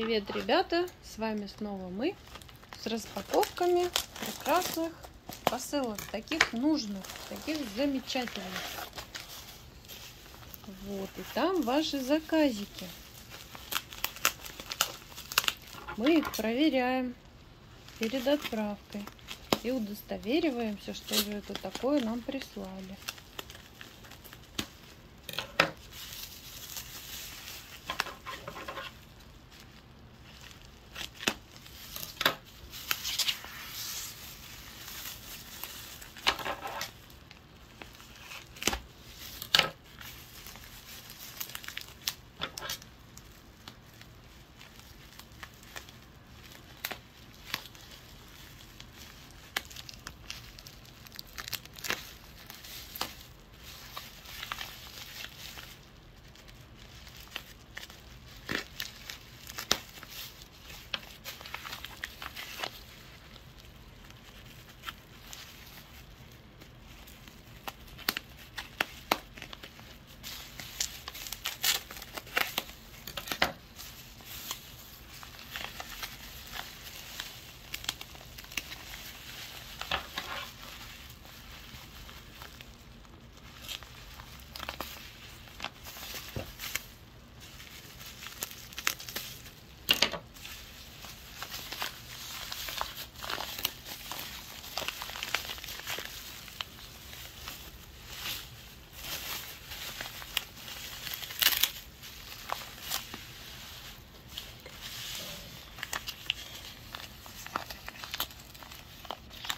Привет, ребята! С вами снова мы с распаковками прекрасных посылок, таких нужных, таких замечательных. Вот, и там ваши заказики. Мы их проверяем перед отправкой и удостовериваемся, что же это такое нам прислали.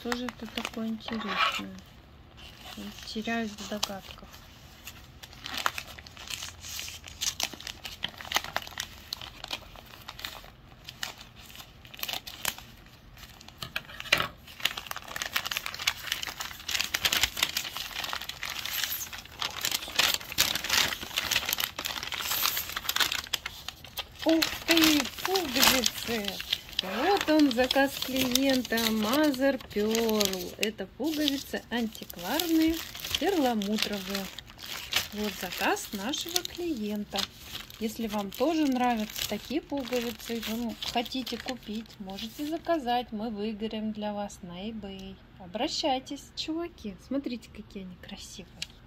Что же это такое интересное? Теряюсь в догадках. Ух ты, пуговицы! Вот он заказ клиента Mother Pearl. Это пуговицы антикварные, перламутровые. Вот заказ нашего клиента. Если вам тоже нравятся такие пуговицы, вы хотите купить, можете заказать. Мы выгорим для вас на eBay. Обращайтесь, чуваки. Смотрите, какие они красивые.